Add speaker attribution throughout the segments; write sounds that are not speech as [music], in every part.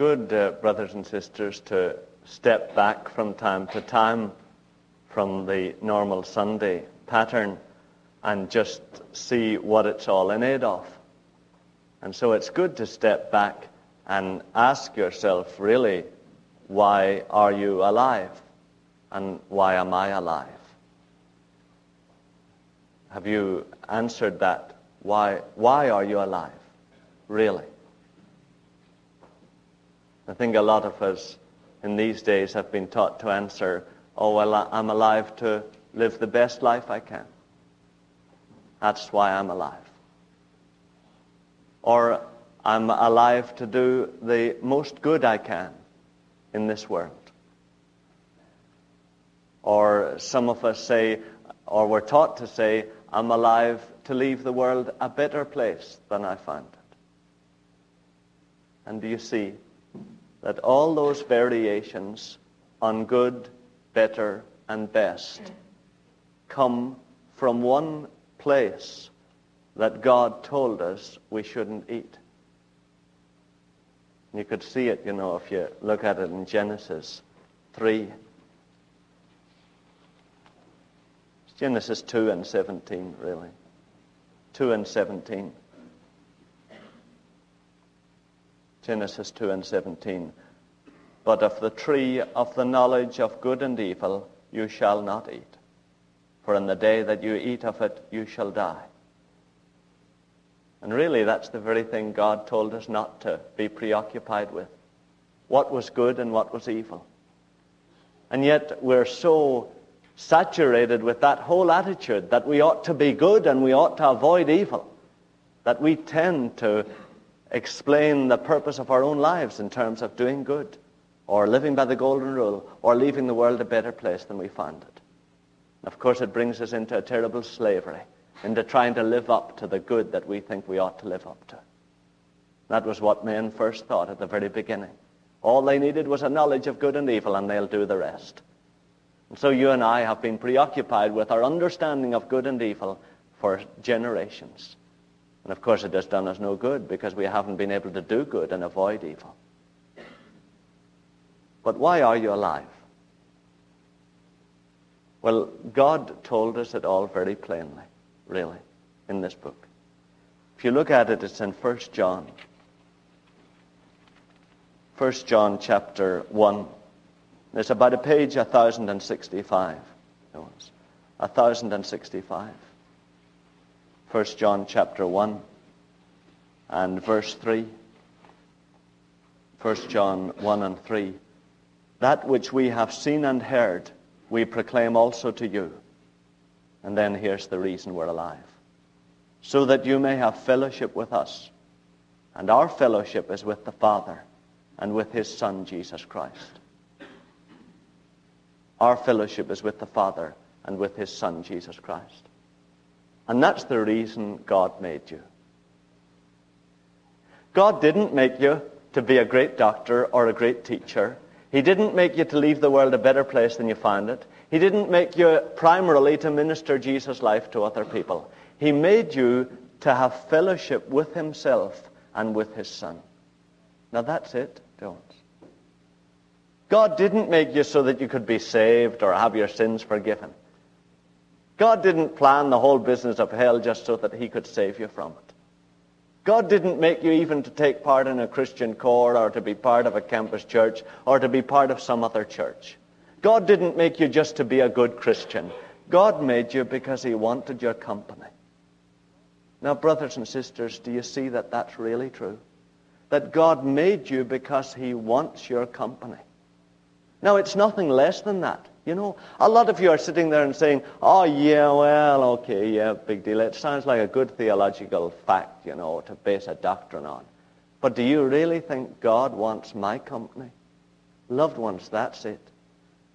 Speaker 1: good, uh, brothers and sisters, to step back from time to time from the normal Sunday pattern and just see what it's all in aid of. And so it's good to step back and ask yourself, really, why are you alive? And why am I alive? Have you answered that? Why, why are you alive? Really? I think a lot of us in these days have been taught to answer, oh, well, I'm alive to live the best life I can. That's why I'm alive. Or I'm alive to do the most good I can in this world. Or some of us say, or we're taught to say, I'm alive to leave the world a better place than I found it. And do you see that all those variations on good, better, and best come from one place that God told us we shouldn't eat? You could see it, you know, if you look at it in Genesis 3. Genesis 2 and 17, really. 2 and 17. Genesis 2 and 17. But of the tree of the knowledge of good and evil you shall not eat, for in the day that you eat of it you shall die. And really, that's the very thing God told us not to be preoccupied with. What was good and what was evil. And yet, we're so saturated with that whole attitude that we ought to be good and we ought to avoid evil that we tend to explain the purpose of our own lives in terms of doing good or living by the golden rule or leaving the world a better place than we found it. Of course, it brings us into a terrible slavery into trying to live up to the good that we think we ought to live up to. That was what men first thought at the very beginning. All they needed was a knowledge of good and evil, and they'll do the rest. And so you and I have been preoccupied with our understanding of good and evil for generations. And of course, it has done us no good because we haven't been able to do good and avoid evil. But why are you alive? Well, God told us it all very plainly really, in this book. If you look at it, it's in 1 John. 1 John chapter 1. It's about a page 1065. It was 1065. 1 John chapter 1 and verse 3. 1 John 1 and 3. That which we have seen and heard, we proclaim also to you and then here's the reason we're alive. So that you may have fellowship with us. And our fellowship is with the Father and with his Son, Jesus Christ. Our fellowship is with the Father and with his Son, Jesus Christ. And that's the reason God made you. God didn't make you to be a great doctor or a great teacher. He didn't make you to leave the world a better place than you found it. He didn't make you primarily to minister Jesus' life to other people. He made you to have fellowship with himself and with his son. Now that's it, don't. God didn't make you so that you could be saved or have your sins forgiven. God didn't plan the whole business of hell just so that he could save you from it. God didn't make you even to take part in a Christian corps or to be part of a campus church or to be part of some other church. God didn't make you just to be a good Christian. God made you because he wanted your company. Now, brothers and sisters, do you see that that's really true? That God made you because he wants your company. Now, it's nothing less than that. You know, a lot of you are sitting there and saying, oh, yeah, well, okay, yeah, big deal. It sounds like a good theological fact, you know, to base a doctrine on. But do you really think God wants my company? Loved ones, that's it.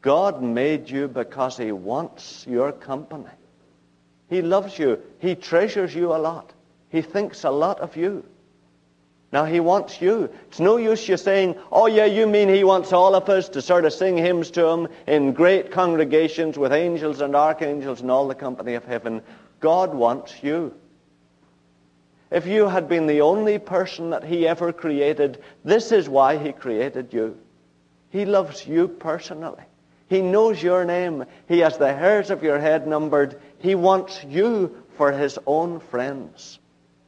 Speaker 1: God made you because he wants your company. He loves you. He treasures you a lot. He thinks a lot of you. Now he wants you. It's no use you saying, oh yeah, you mean he wants all of us to sort of sing hymns to him in great congregations with angels and archangels and all the company of heaven. God wants you. if you had been the only person that he ever created, this is why he created you. He loves you personally. He knows your name. He has the hairs of your head numbered. He wants you for his own friends.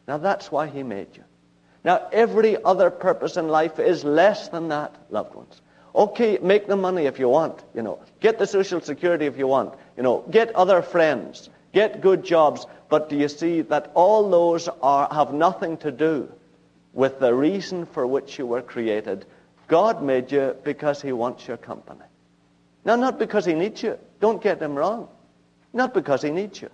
Speaker 1: Now that's why he made you. Now every other purpose in life is less than that, loved ones. Okay, make the money if you want, you know. Get the social security if you want, you know. Get other friends. Get good jobs. But do you see that all those are, have nothing to do with the reason for which you were created? God made you because he wants your company. Now, not because he needs you. Don't get him wrong. Not because he needs you.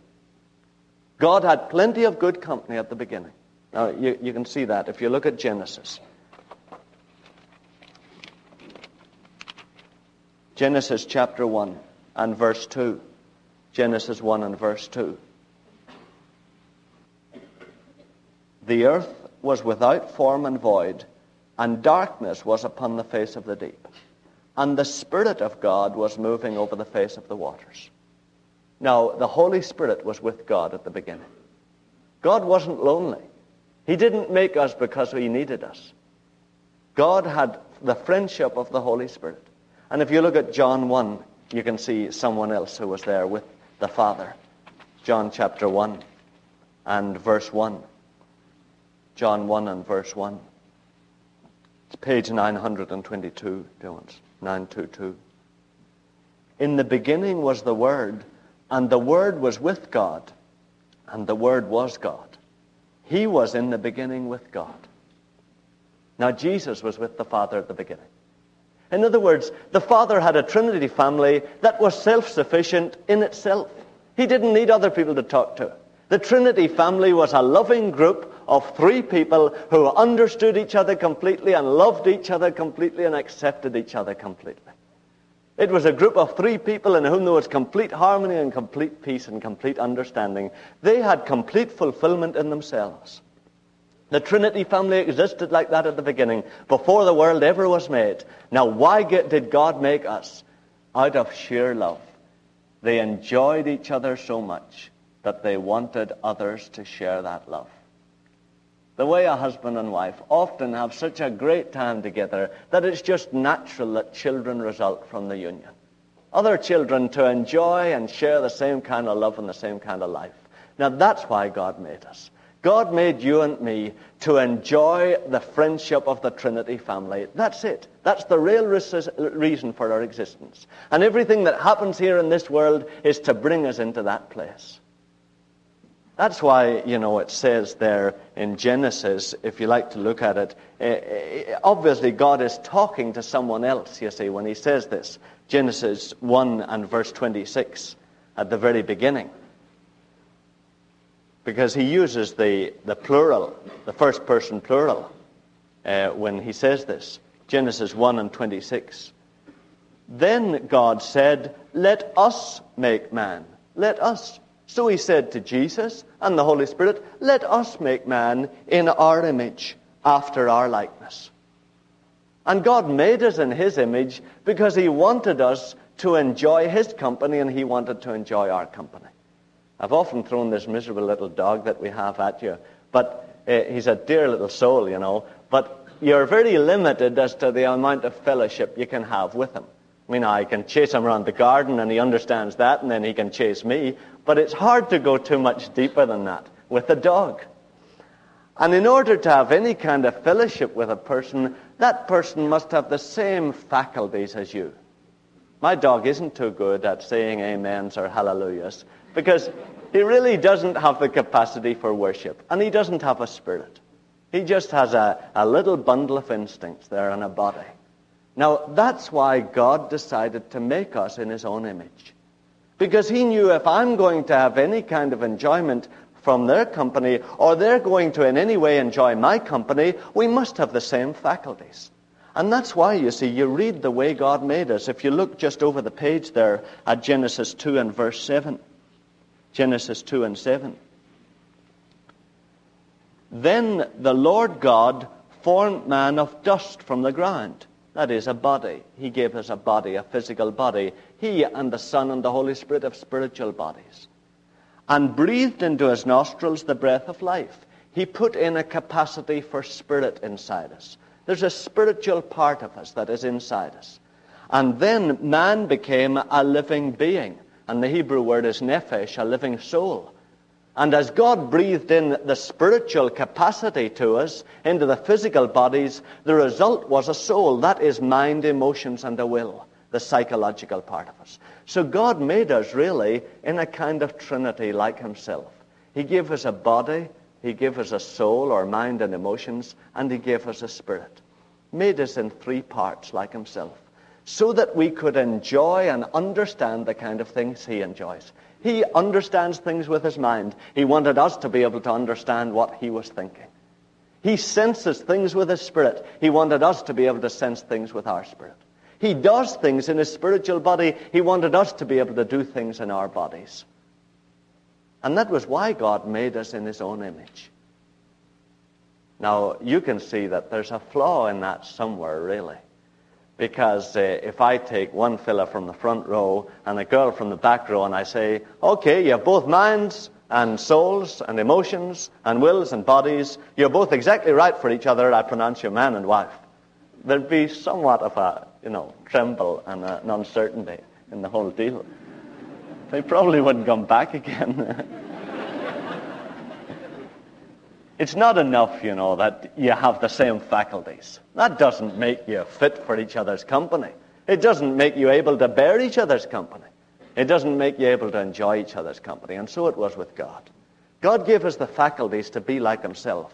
Speaker 1: God had plenty of good company at the beginning. Now, you, you can see that if you look at Genesis. Genesis chapter 1 and verse 2. Genesis 1 and verse 2. The earth was without form and void, and darkness was upon the face of the deep. And the Spirit of God was moving over the face of the waters. Now, the Holy Spirit was with God at the beginning. God wasn't lonely. He didn't make us because he needed us. God had the friendship of the Holy Spirit. And if you look at John 1, you can see someone else who was there with the Father. John chapter 1 and verse 1. John 1 and verse 1. It's page 922, Jones. 922. In the beginning was the Word, and the Word was with God, and the Word was God. He was in the beginning with God. Now, Jesus was with the Father at the beginning. In other words, the Father had a Trinity family that was self-sufficient in itself. He didn't need other people to talk to. The Trinity family was a loving group of three people who understood each other completely and loved each other completely and accepted each other completely. It was a group of three people in whom there was complete harmony and complete peace and complete understanding. They had complete fulfillment in themselves. The Trinity family existed like that at the beginning, before the world ever was made. Now, why did God make us? Out of sheer love. They enjoyed each other so much that they wanted others to share that love. The way a husband and wife often have such a great time together that it's just natural that children result from the union. Other children to enjoy and share the same kind of love and the same kind of life. Now that's why God made us. God made you and me to enjoy the friendship of the Trinity family. That's it. That's the real reason for our existence. And everything that happens here in this world is to bring us into that place. That's why, you know, it says there in Genesis, if you like to look at it, eh, eh, obviously God is talking to someone else, you see, when he says this. Genesis 1 and verse 26 at the very beginning. Because he uses the, the plural, the first person plural, uh, when he says this. Genesis 1 and 26. Then God said, Let us make man. Let us. So he said to Jesus and the Holy Spirit, Let us make man in our image, after our likeness. And God made us in his image because he wanted us to enjoy his company and he wanted to enjoy our company. I've often thrown this miserable little dog that we have at you, but uh, he's a dear little soul, you know, but you're very limited as to the amount of fellowship you can have with him. I mean, I can chase him around the garden and he understands that, and then he can chase me. But it's hard to go too much deeper than that with a dog. And in order to have any kind of fellowship with a person, that person must have the same faculties as you. My dog isn't too good at saying amens or hallelujahs because he really doesn't have the capacity for worship and he doesn't have a spirit. He just has a, a little bundle of instincts there and a body. Now, that's why God decided to make us in his own image. Because he knew if I'm going to have any kind of enjoyment from their company, or they're going to in any way enjoy my company, we must have the same faculties. And that's why, you see, you read the way God made us. If you look just over the page there at Genesis 2 and verse 7. Genesis 2 and 7. Then the Lord God formed man of dust from the ground that is a body. He gave us a body, a physical body. He and the Son and the Holy Spirit have spiritual bodies. And breathed into his nostrils the breath of life. he put in a capacity for spirit inside us. There's a spiritual part of us that is inside us. And then man became a living being. And the Hebrew word is nephesh, a living soul. And as God breathed in the spiritual capacity to us into the physical bodies, the result was a soul. That is mind, emotions, and a will, the psychological part of us. So God made us really in a kind of trinity like himself. He gave us a body, he gave us a soul or mind and emotions, and he gave us a spirit. Made us in three parts like himself so that we could enjoy and understand the kind of things he enjoys. He understands things with his mind. He wanted us to be able to understand what he was thinking. He senses things with his spirit. He wanted us to be able to sense things with our spirit. He does things in his spiritual body. He wanted us to be able to do things in our bodies. And that was why God made us in his own image. Now, you can see that there's a flaw in that somewhere, really. Because uh, if I take one fella from the front row and a girl from the back row and I say, okay, you have both minds and souls and emotions and wills and bodies, you're both exactly right for each other, I pronounce you man and wife. There'd be somewhat of a, you know, tremble and an uncertainty in the whole deal. They probably wouldn't come back again. [laughs] It's not enough, you know, that you have the same faculties. That doesn't make you fit for each other's company. It doesn't make you able to bear each other's company. It doesn't make you able to enjoy each other's company. And so it was with God. God gave us the faculties to be like himself.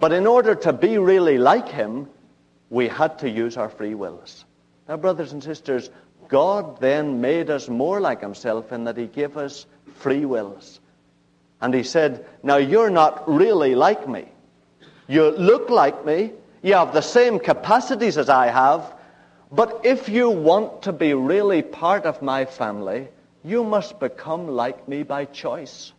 Speaker 1: But in order to be really like him, we had to use our free wills. Now, brothers and sisters, God then made us more like himself in that he gave us free wills. And he said, Now you're not really like me. You look like me. You have the same capacities as I have. But if you want to be really part of my family, you must become like me by choice.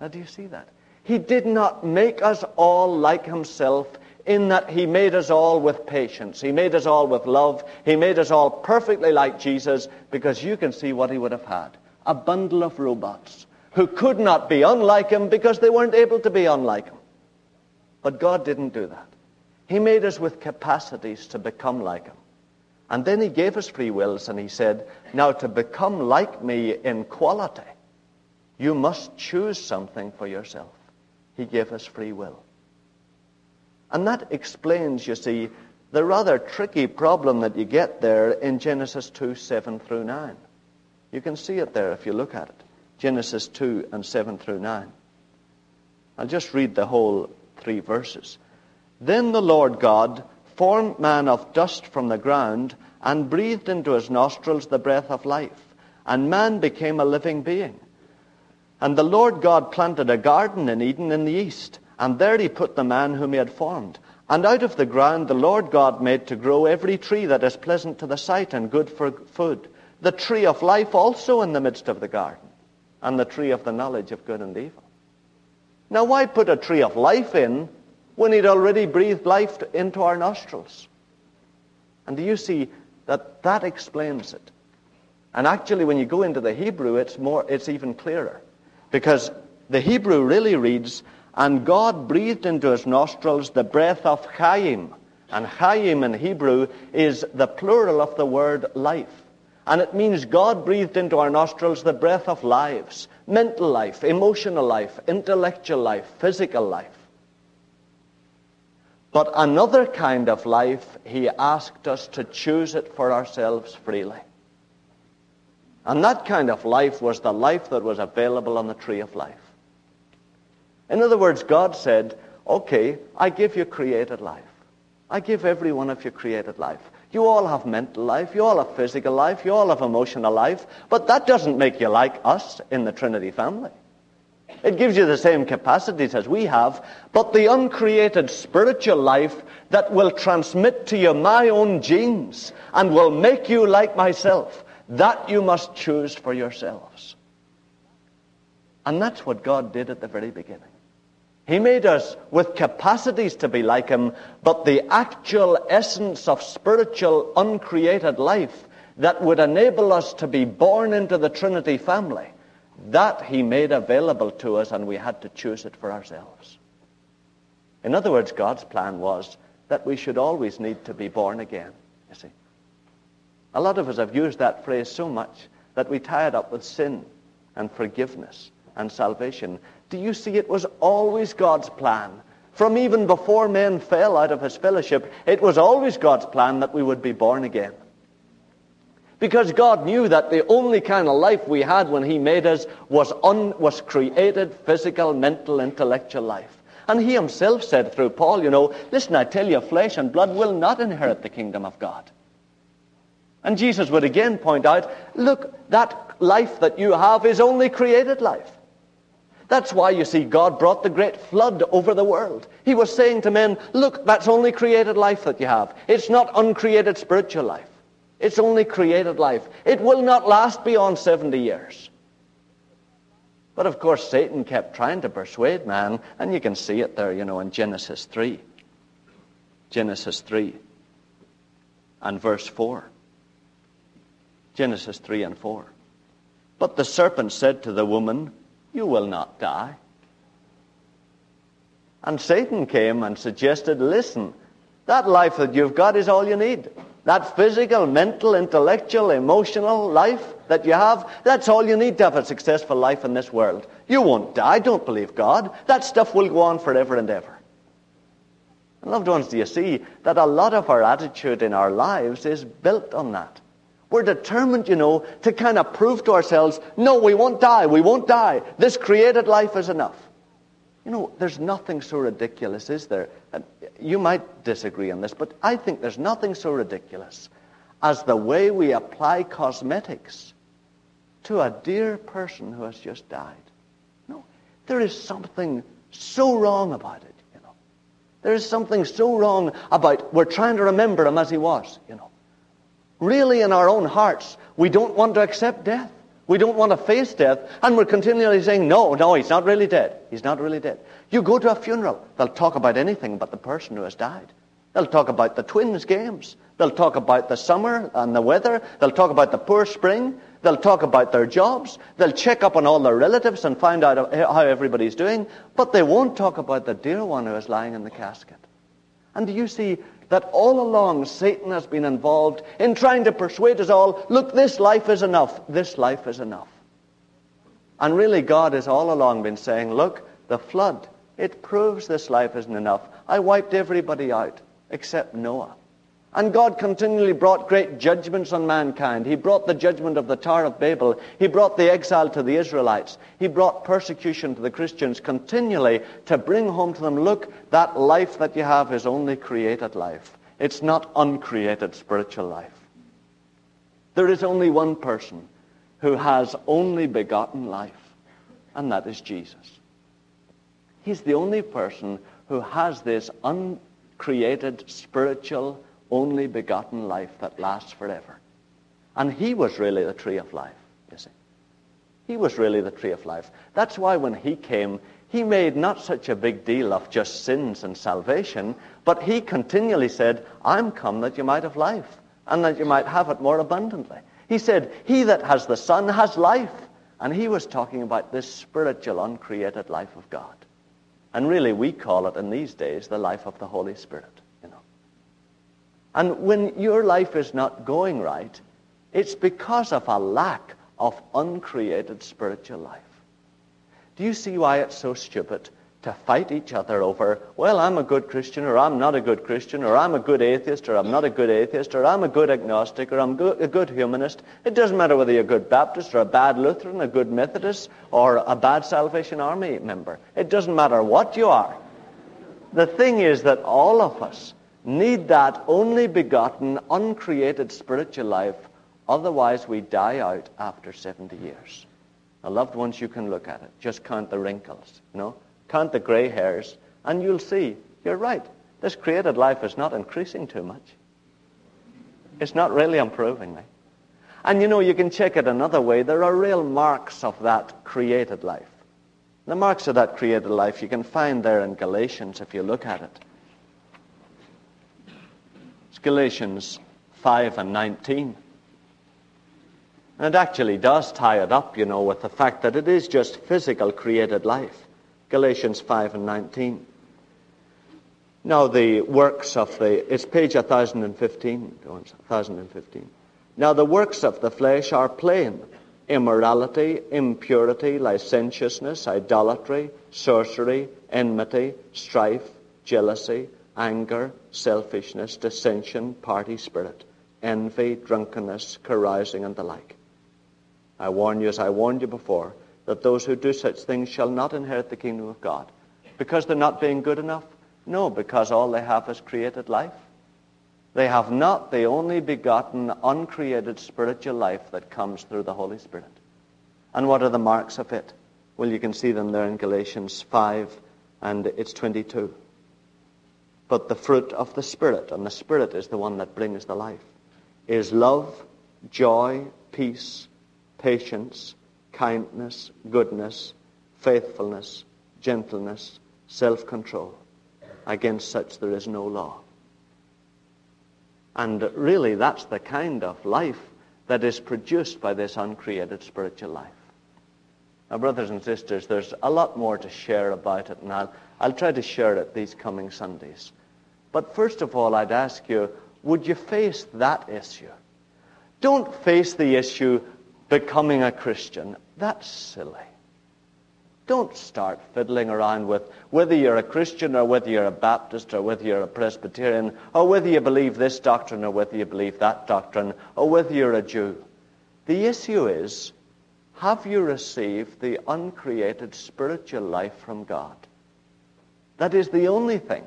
Speaker 1: Now, do you see that? He did not make us all like himself in that he made us all with patience. He made us all with love. He made us all perfectly like Jesus because you can see what he would have had. A bundle of robots who could not be unlike him because they weren't able to be unlike him. But God didn't do that. He made us with capacities to become like him. And then he gave us free wills and he said, now to become like me in quality, you must choose something for yourself. He gave us free will. And that explains, you see, the rather tricky problem that you get there in Genesis 2, 7 through 9. You can see it there if you look at it. Genesis 2 and 7 through 9. I'll just read the whole three verses. Then the Lord God formed man of dust from the ground and breathed into his nostrils the breath of life, and man became a living being. And the Lord God planted a garden in Eden in the east, and there he put the man whom he had formed. And out of the ground the Lord God made to grow every tree that is pleasant to the sight and good for food, the tree of life also in the midst of the garden and the tree of the knowledge of good and evil. Now, why put a tree of life in when he'd already breathed life into our nostrils? And do you see that that explains it? And actually, when you go into the Hebrew, it's more, it's even clearer. Because the Hebrew really reads, and God breathed into his nostrils the breath of Chaim. And Chaim in Hebrew is the plural of the word life. And it means God breathed into our nostrils the breath of lives mental life, emotional life, intellectual life, physical life. But another kind of life, He asked us to choose it for ourselves freely. And that kind of life was the life that was available on the tree of life. In other words, God said, okay, I give you created life. I give every one of you created life. You all have mental life, you all have physical life, you all have emotional life, but that doesn't make you like us in the Trinity family. It gives you the same capacities as we have, but the uncreated spiritual life that will transmit to you my own genes and will make you like myself, that you must choose for yourselves. And that's what God did at the very beginning. He made us with capacities to be like Him, but the actual essence of spiritual uncreated life that would enable us to be born into the Trinity family, That he made available to us and we had to choose it for ourselves. In other words, God's plan was that we should always need to be born again, you see. A lot of us have used that phrase so much that we tie it up with sin and forgiveness and salvation. Do you see it was always God's plan? From even before men fell out of his fellowship, it was always God's plan that we would be born again. Because God knew that the only kind of life we had when he made us was, un, was created physical, mental, intellectual life. And he himself said through Paul, you know, listen, I tell you, flesh and blood will not inherit the kingdom of God. And Jesus would again point out, look, that life that you have is only created life. That's why you see God brought the great flood over the world. He was saying to men, look, that's only created life that you have. It's not uncreated spiritual life. It's only created life. It will not last beyond 70 years. But of course, Satan kept trying to persuade man, and you can see it there, you know, in Genesis 3. Genesis 3 and verse 4. Genesis 3 and 4. But the serpent said to the woman, You will not die. And Satan came and suggested, Listen, that life that you've got is all you need. That physical, mental, intellectual, emotional life that you have, that's all you need to have a successful life in this world. You won't die. Don't believe God. That stuff will go on forever and ever. loved ones, do you see that a lot of our attitude in our lives is built on that? We're determined, you know, to kind of prove to ourselves, no, we won't die, we won't die. This created life is enough. You know, there's nothing so ridiculous, is there? And you might disagree on this, but I think there's nothing so ridiculous as the way we apply cosmetics to a dear person who has just died. No, there is something so wrong about it, you know. There is something so wrong about we're trying to remember him as he was, you know. Really, in our own hearts, we don't want to accept death. We don't want to face death, and we're continually saying, no, no, he's not really dead. He's not really dead. You go to a funeral, they'll talk about anything but the person who has died. They'll talk about the twins' games. They'll talk about the summer and the weather. They'll talk about the poor spring. They'll talk about their jobs. They'll check up on all their relatives and find out how everybody's doing. But they won't talk about the dear one who is lying in the casket. And do you see that all along Satan has been involved in trying to persuade us all, look, this life is enough. This life is enough. And really God has all along been saying, look, the flood, it proves this life isn't enough. I wiped everybody out except Noah. And God continually brought great judgments on mankind. He brought the judgment of the Tower of Babel. He brought the exile to the Israelites. He brought persecution to the Christians continually to bring home to them, look, that life that you have is only created life. It's not uncreated spiritual life. There is only one person who has only begotten life, and that is Jesus. He's the only person who has this uncreated spiritual only begotten life that lasts forever. And he was really the tree of life, you see. He was really the tree of life. That's why when he came, he made not such a big deal of just sins and salvation, but he continually said, I'm come that you might have life, and that you might have it more abundantly. He said, He that has the Son has life. And he was talking about this spiritual, uncreated life of God. And really, we call it in these days the life of the Holy Spirit. And when your life is not going right, it's because of a lack of uncreated spiritual life. Do you see why it's so stupid to fight each other over, well, I'm a good Christian, or I'm not a good Christian, or I'm a good atheist, or I'm not a good atheist, or I'm a good agnostic, or I'm a good humanist. It doesn't matter whether you're a good Baptist, or a bad Lutheran, a good Methodist, or a bad Salvation Army member. It doesn't matter what you are. The thing is that all of us need that only begotten, uncreated spiritual life. Otherwise, we die out after 70 years. Now, loved ones, you can look at it. Just count the wrinkles, you know? Count the gray hairs, and you'll see, you're right. This created life is not increasing too much. It's not really improving me. And you know, you can check it another way. There are real marks of that created life. The marks of that created life you can find there in Galatians if you look at it. Galatians 5 and 19. And it actually does tie it up, you know, with the fact that it is just physical created life. Galatians 5 and 19. Now the works of the, it's page 1015, 1015. Now the works of the flesh are plain. Immorality, impurity, licentiousness, idolatry, sorcery, enmity, strife, jealousy, anger, selfishness, dissension, party spirit, envy, drunkenness, carousing, and the like. I warn you, as I warned you before, that those who do such things shall not inherit the kingdom of God. Because they're not being good enough? No, because all they have is created life. They have not the only begotten, uncreated spiritual life that comes through the Holy Spirit. And what are the marks of it? Well, you can see them there in Galatians 5 and it's 22. But the fruit of the Spirit, and the Spirit is the one that brings the life, is love, joy, peace, patience, kindness, goodness, faithfulness, gentleness, self-control. Against such there is no law. And really, that's the kind of life that is produced by this uncreated spiritual life. Now, brothers and sisters, there's a lot more to share about it, and I'll, I'll try to share it these coming Sundays. But first of all, I'd ask you, would you face that issue? Don't face the issue becoming a Christian. That's silly. Don't start fiddling around with whether you're a Christian or whether you're a Baptist or whether you're a Presbyterian or whether you believe this doctrine or whether you believe that doctrine or whether you're a Jew. The issue is, have you received the uncreated spiritual life from God? That is the only thing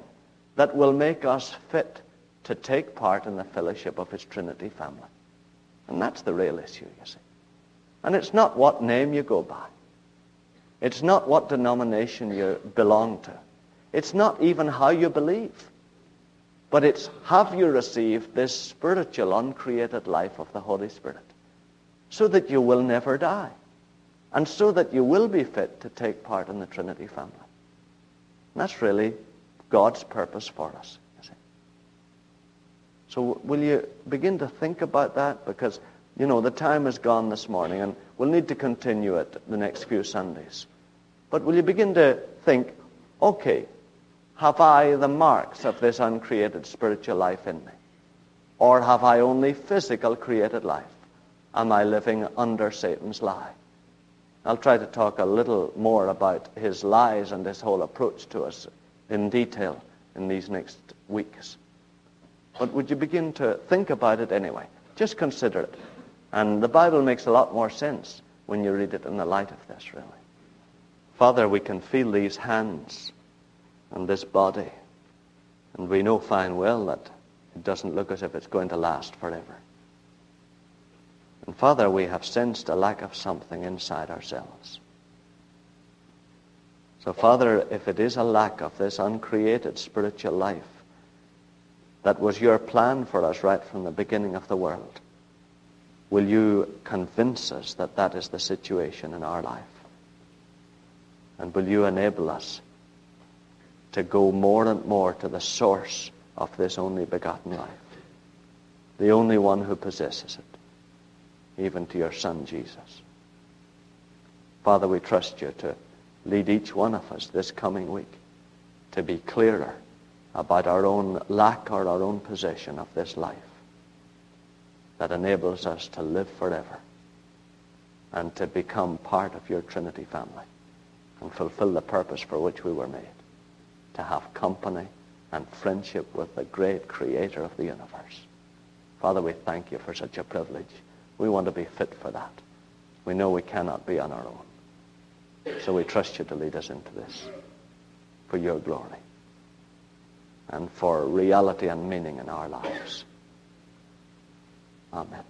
Speaker 1: that will make us fit to take part in the fellowship of his Trinity family. And that's the real issue, you see. And it's not what name you go by. It's not what denomination you belong to. It's not even how you believe. But it's have you received this spiritual, uncreated life of the Holy Spirit so that you will never die and so that you will be fit to take part in the Trinity family. And that's really God's purpose for us. So will you begin to think about that? Because, you know, the time is gone this morning and we'll need to continue it the next few Sundays. But will you begin to think, okay, have I the marks of this uncreated spiritual life in me? Or have I only physical created life? Am I living under Satan's lie? I'll try to talk a little more about his lies and his whole approach to us in detail in these next weeks. But would you begin to think about it anyway? Just consider it. And the Bible makes a lot more sense when you read it in the light of this, really. Father, we can feel these hands and this body, and we know fine well that it doesn't look as if it's going to last forever. And Father, we have sensed a lack of something inside ourselves. So Father, if it is a lack of this uncreated spiritual life that was your plan for us right from the beginning of the world, will you convince us that that is the situation in our life? And will you enable us to go more and more to the source of this only begotten life, the only one who possesses it, even to your Son Jesus. Father, we trust you to lead each one of us this coming week to be clearer about our own lack or our own possession of this life that enables us to live forever and to become part of your Trinity family and fulfill the purpose for which we were made, to have company and friendship with the great creator of the universe. Father, we thank you for such a privilege. We want to be fit for that. We know we cannot be on our own. So we trust you to lead us into this for your glory and for reality and meaning in our lives. Amen.